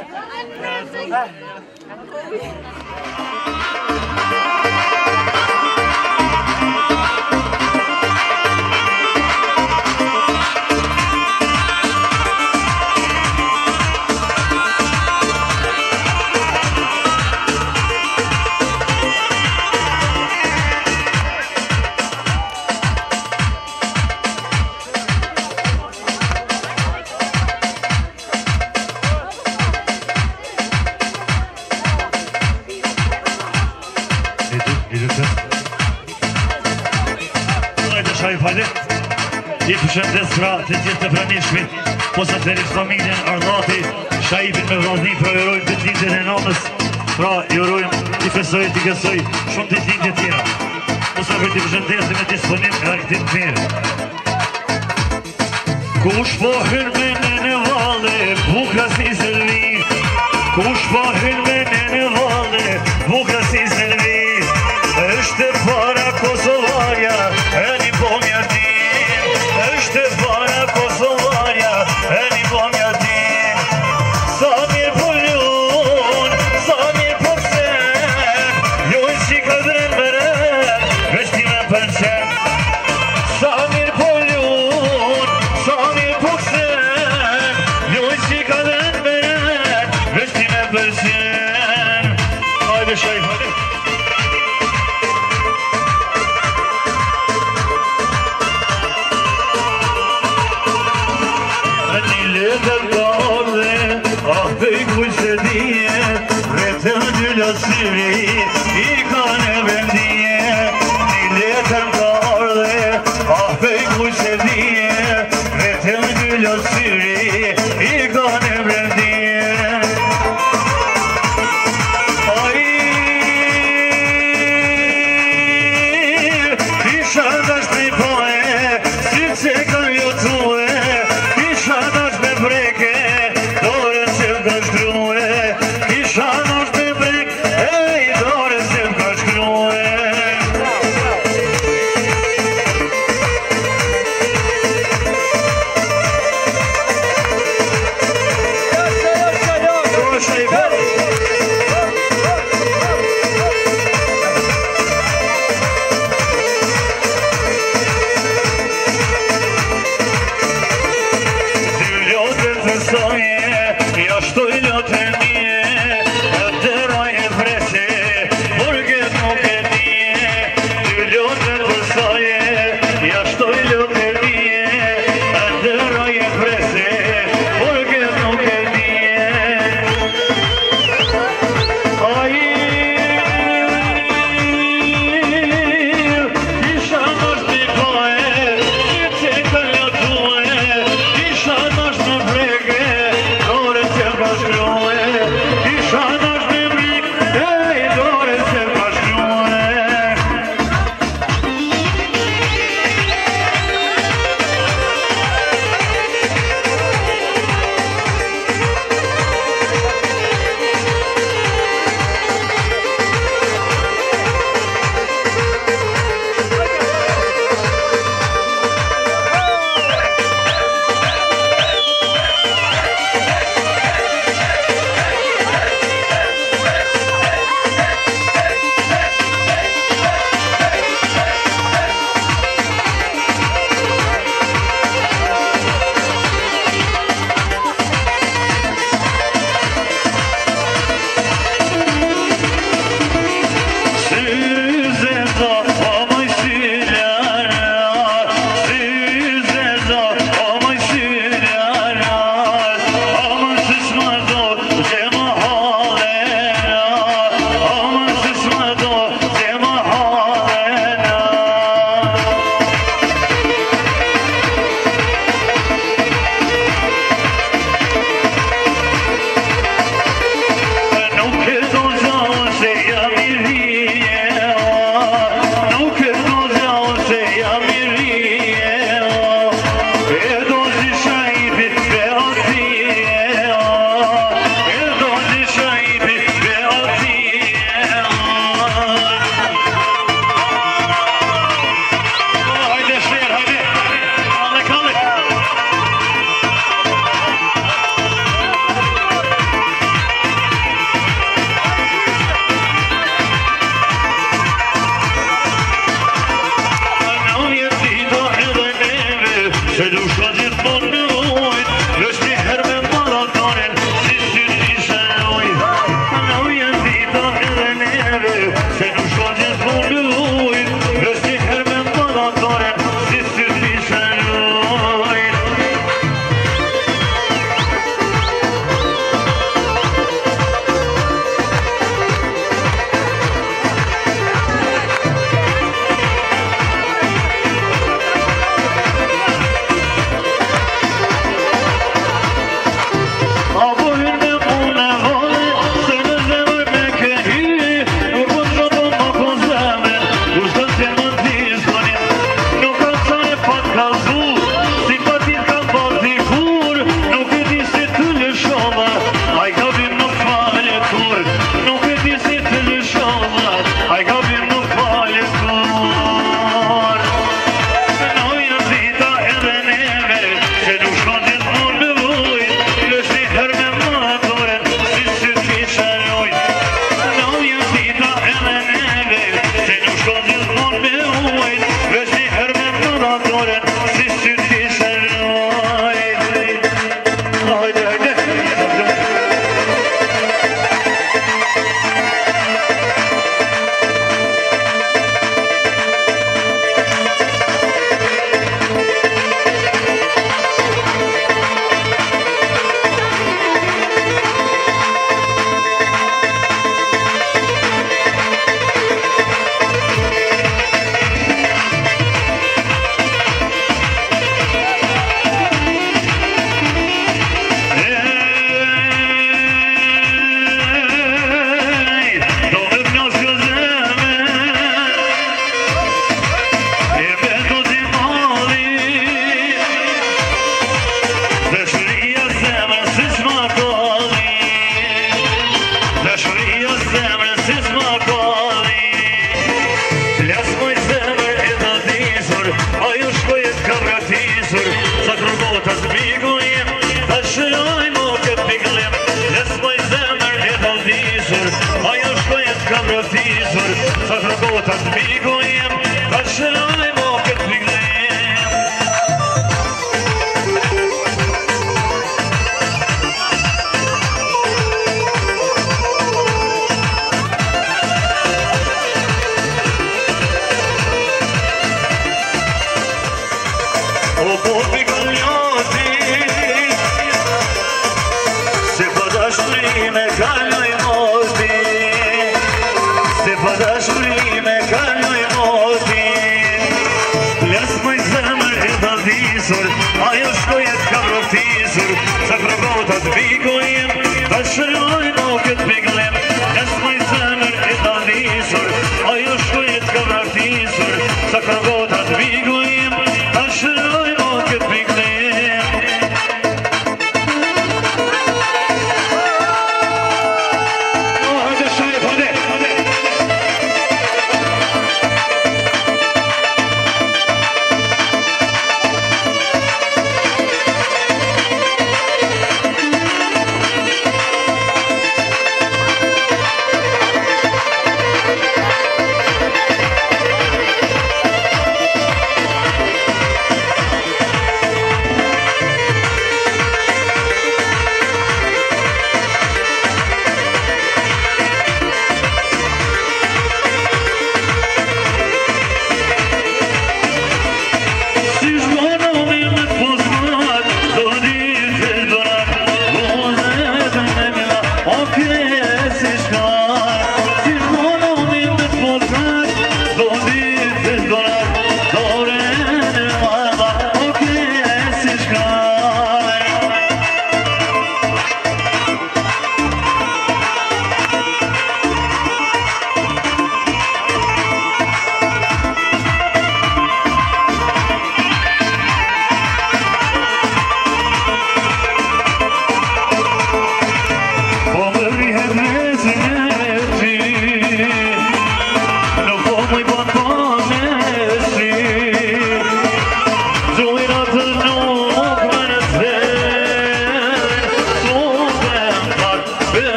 Thank you. shëmë dhe sratë të të pranishmit, po sa të rrit familjen Arlati, Shajipin me vladhi, pra jurojmë të tindjën e nëmës, pra jurojmë të fesoj, të gësoj, shumë të tindjë tjera. Po sa për t'i përshëndesim e disponim e rakëtim të mirë. Kush po hyrë me në në vale, buka si zërvi, kush po hyrë me në në vale, buka si zërvi,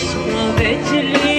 Aşkı bekliyorum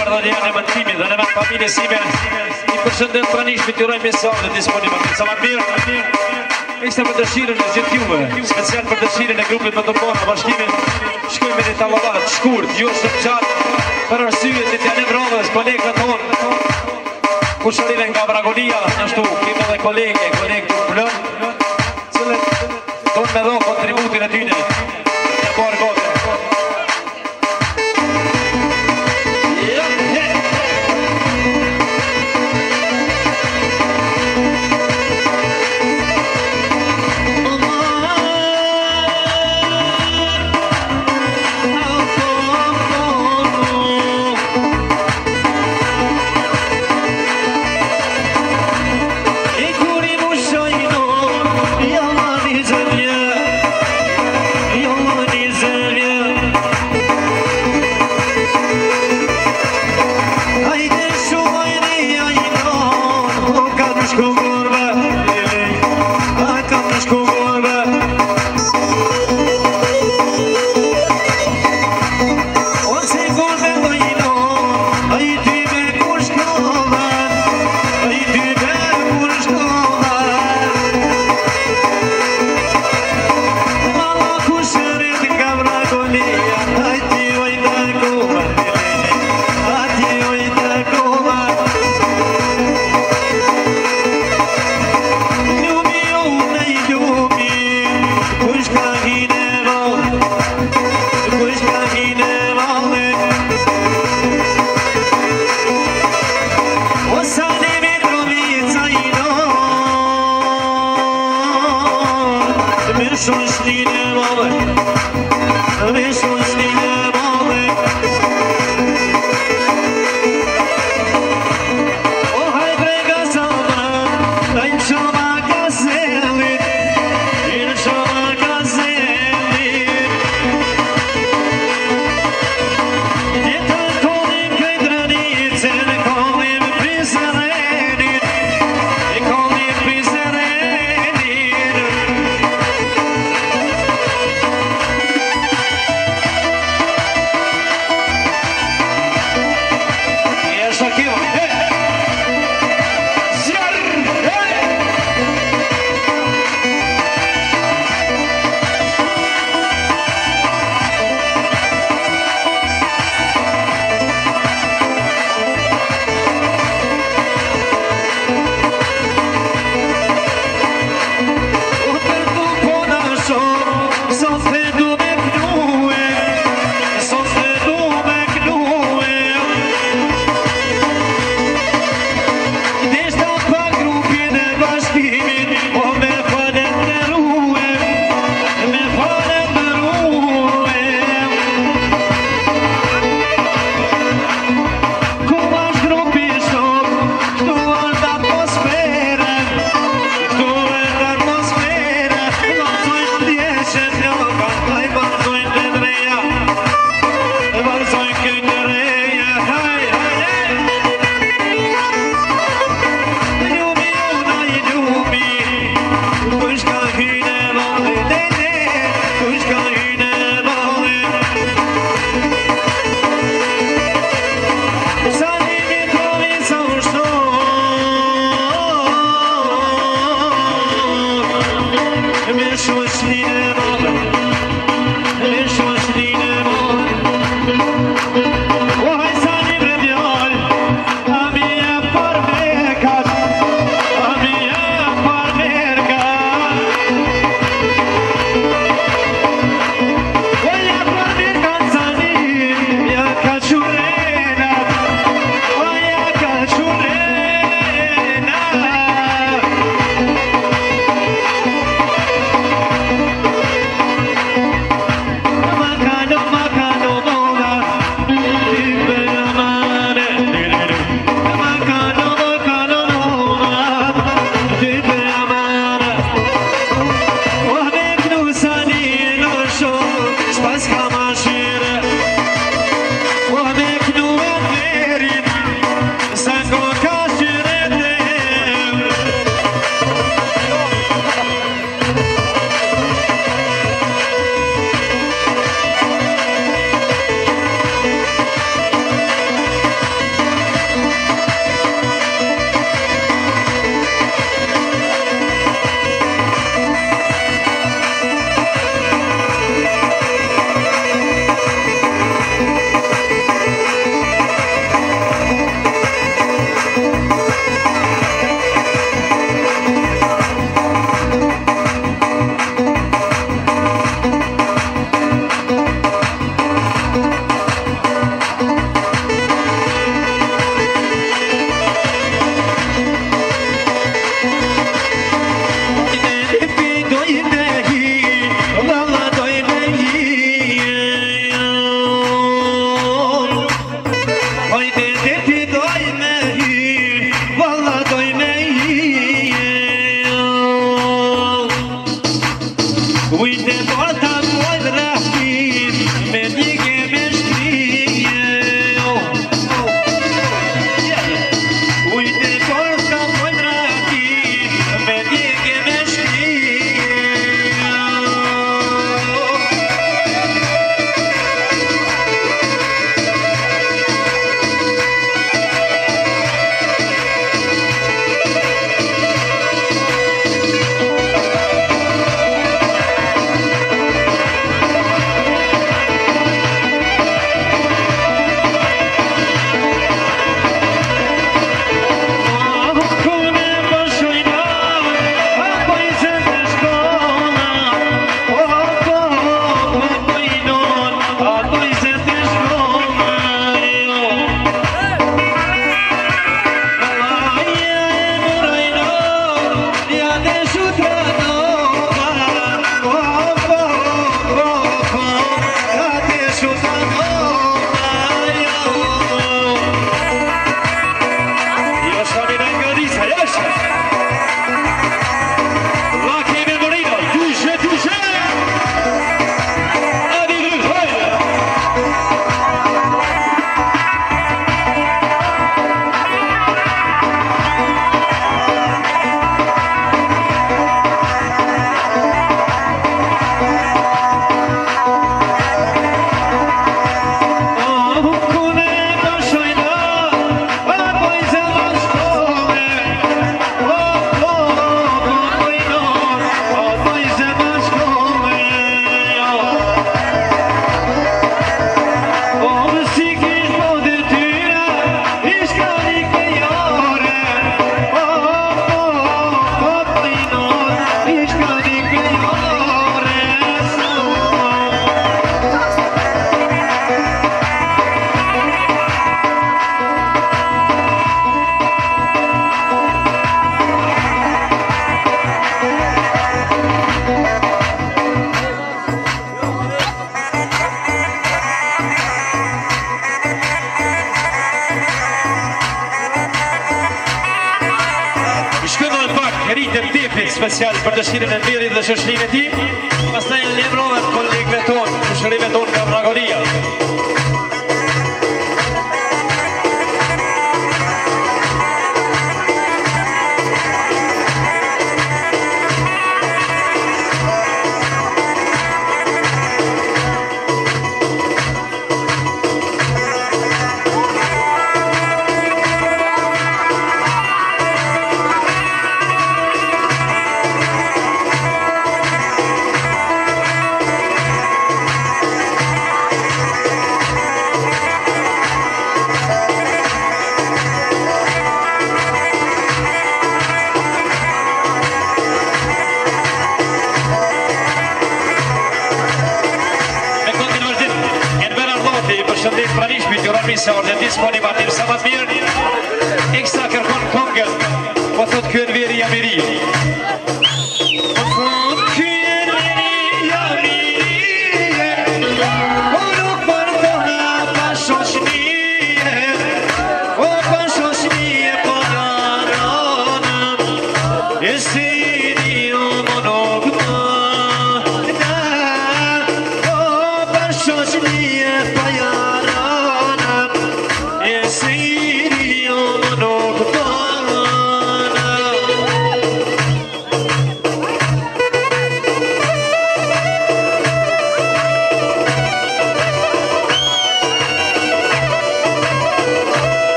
Në dhe janë e mëndimi dhe në me familje sime i përshëndet pranisht anish për të rojnë mesa dhe disponim atë të mirë, e ishte për dëshirën e gjithë juve special për dëshirën e grupit për të bërë në bashkimin shkoj me një talovat, shkur, t'ju të qatë për arsyët të e nëmë rodhës, kolegët tonë kushërive nga Bragonia, nështu kime dhe kolege, kolegë të mëllën cëllët tonë me kontributin e tyne në borë gotë